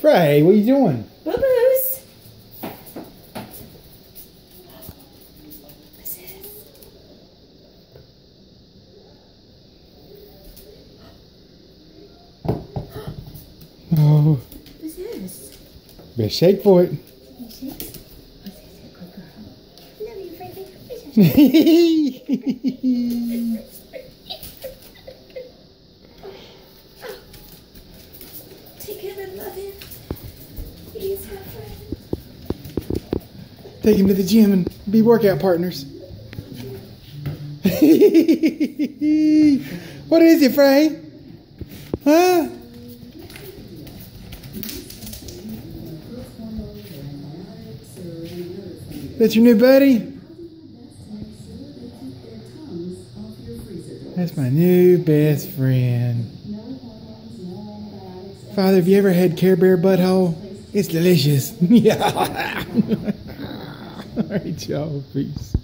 Frey, what are you doing? Boo boos. What's this? Oh, What's this? better shake for it. What's this? What's this? Good girl. Love you, Frankie. What's this? Take him and Take him to the gym and be workout partners. what is it, Frey? Huh? That's your new buddy? That's my new best friend. Father, have you ever had Care Bear butthole? It's delicious. Yeah. All right, y'all. Peace.